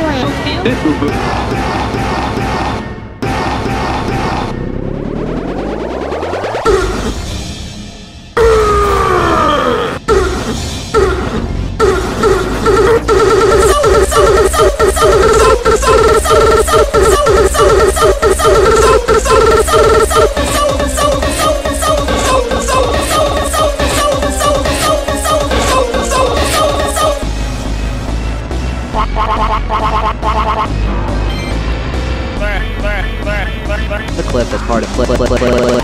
doing? This. hard to play. play, play, play